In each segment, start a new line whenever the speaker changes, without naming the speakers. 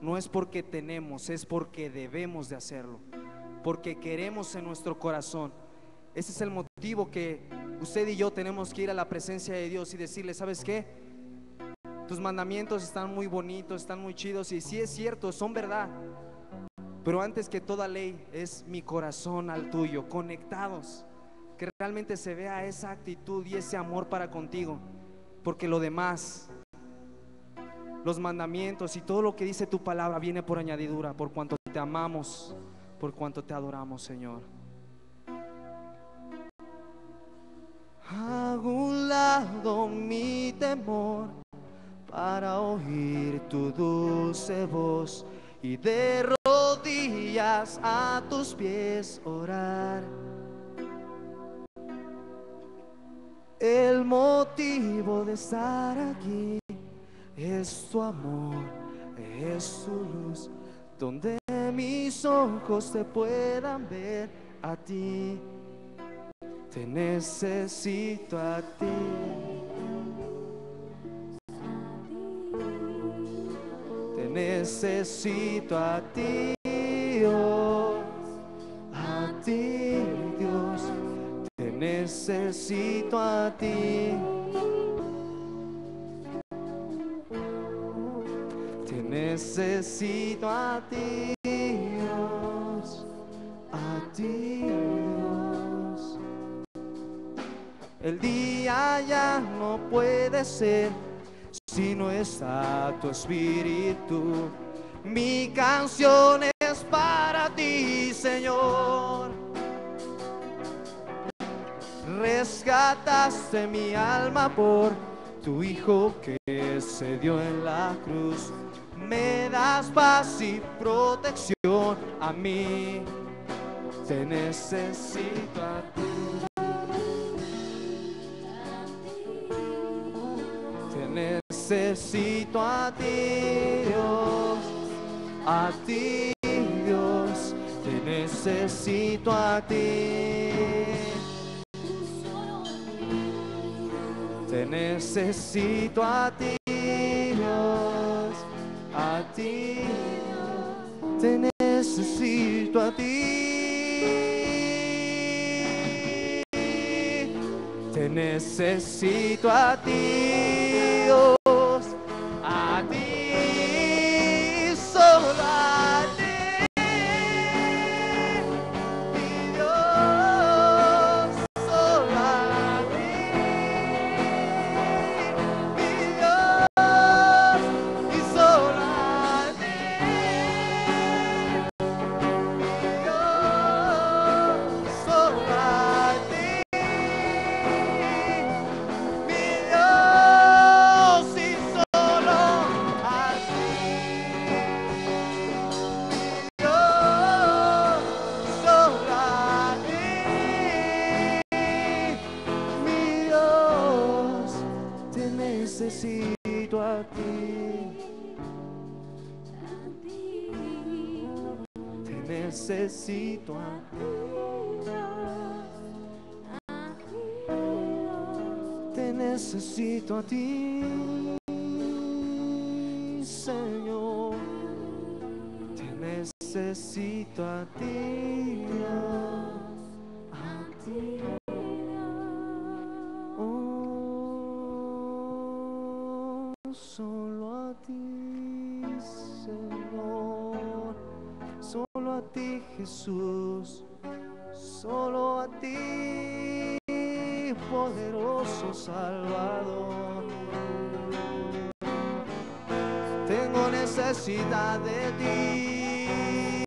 no es porque tenemos, es porque debemos de hacerlo, porque queremos en nuestro corazón. Ese es el motivo que usted y yo tenemos que ir a la presencia de Dios y decirle, ¿sabes qué? Tus mandamientos están muy bonitos, están muy chidos y sí es cierto, son verdad. Pero antes que toda ley es mi corazón al tuyo, conectados. Que realmente se vea esa actitud y ese amor para contigo. Porque lo demás, los mandamientos y todo lo que dice tu palabra viene por añadidura, por cuanto te amamos, por cuanto te adoramos, Señor. A un lado mi temor para oír tu dulce voz y de rodillas a tus pies orar. El motivo de estar aquí es tu amor, es su luz, donde mis ojos te puedan ver a ti. Te necesito a ti. Te necesito a ti, Dios, a ti, Dios. Te necesito a ti. Necesito a ti, Dios, a ti, Dios. El día ya no puede ser si no está tu espíritu. Mi canción es para ti, Señor. Rescataste mi alma por tu Hijo que se dio en la cruz. Me das paz y protección a mí. Te necesito a ti. Te necesito a ti, Dios. A ti, Dios. Te necesito a ti. Te necesito a ti. A ti. Te necesito a ti. Te necesito a ti, Dios. Necesito a ti. Te necesito a Te necesito a ti, Señor. Te necesito a ti. A ti. Ti, Jesús. Solo a ti, poderoso Salvador. Tengo necesidad de ti.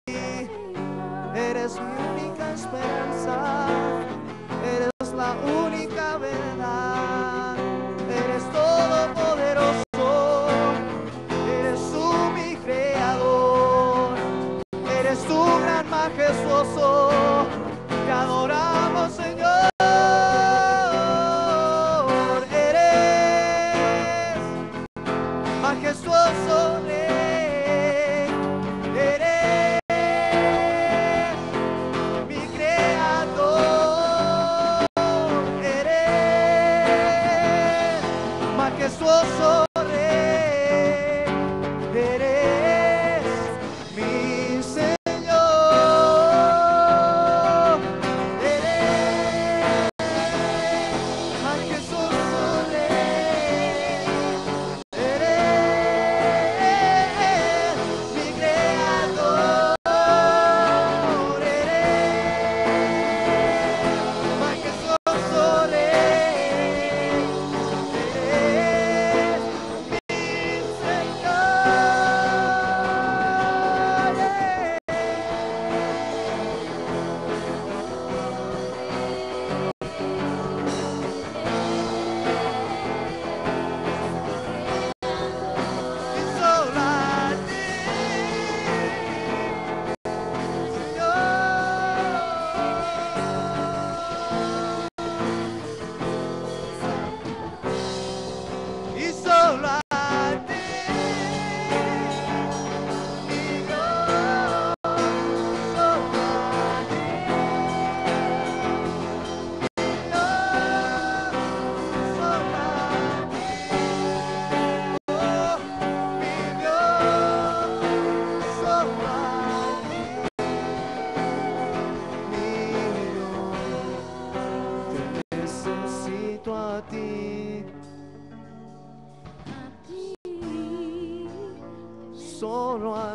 Eres mi única esperanza. Eres la única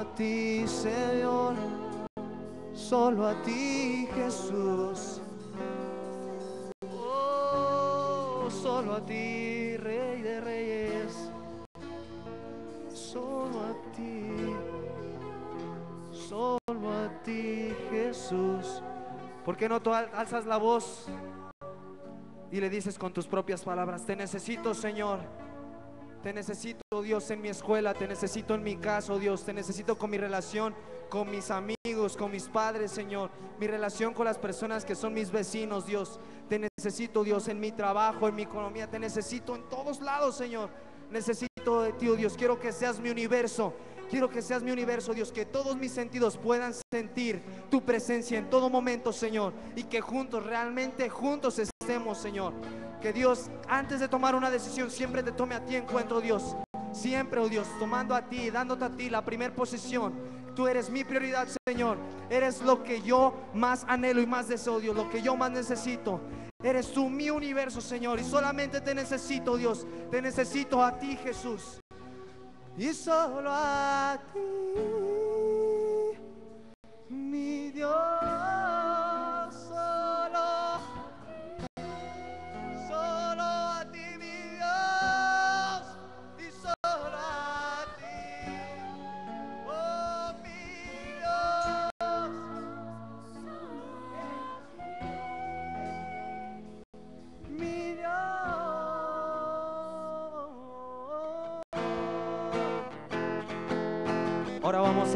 a ti, Señor. Solo a ti, Jesús. Oh, solo a ti, Rey de Reyes. Solo a ti. Solo a ti, Jesús. ¿Por qué no tú al- alzas la voz y le dices con tus propias palabras, te necesito, Señor? Te necesito, Dios, en mi escuela, te necesito en mi casa, oh Dios, te necesito con mi relación con mis amigos, con mis padres, Señor, mi relación con las personas que son mis vecinos, Dios. Te necesito, Dios, en mi trabajo, en mi economía, te necesito en todos lados, Señor. Necesito de ti, oh Dios, quiero que seas mi universo. Quiero que seas mi universo, Dios, que todos mis sentidos puedan sentir tu presencia en todo momento, Señor, y que juntos, realmente juntos estemos, Señor. Que Dios, antes de tomar una decisión, siempre te tome a ti encuentro, Dios. Siempre, oh Dios, tomando a ti, dándote a ti la primera posición. Tú eres mi prioridad, Señor. Eres lo que yo más anhelo y más deseo, Dios, lo que yo más necesito. Eres tú mi universo, Señor, y solamente te necesito, Dios. Te necesito a ti, Jesús. Y solo a ti,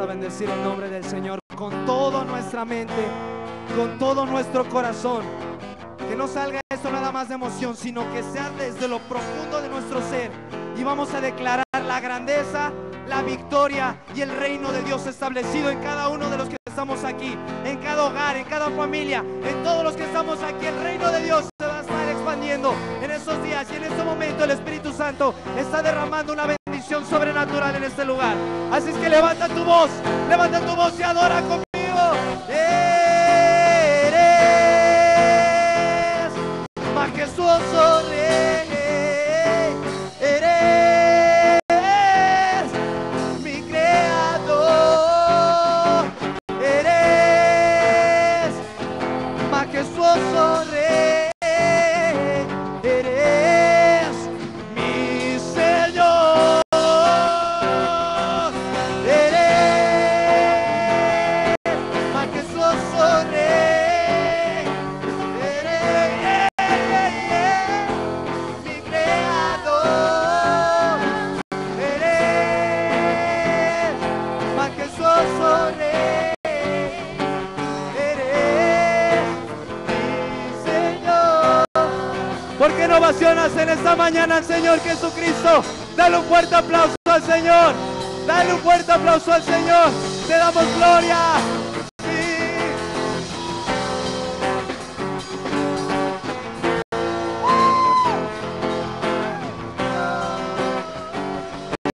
a bendecir el nombre del Señor con toda nuestra mente, con todo nuestro corazón. Que no salga esto nada más de emoción, sino que sea desde lo profundo de nuestro ser. Y vamos a declarar la grandeza, la victoria y el reino de Dios establecido en cada uno de los que estamos aquí, en cada hogar, en cada familia, en todos los que estamos aquí. El reino de Dios se va a estar expandiendo en estos días y en este momento el Espíritu Santo está derramando una bendición sobrenatural en este lugar. Así es que levanta tu voz, levanta tu voz y adora conmigo. Esta mañana al Señor Jesucristo? Dale un fuerte aplauso al Señor. Dale un fuerte aplauso al Señor. Te damos gloria.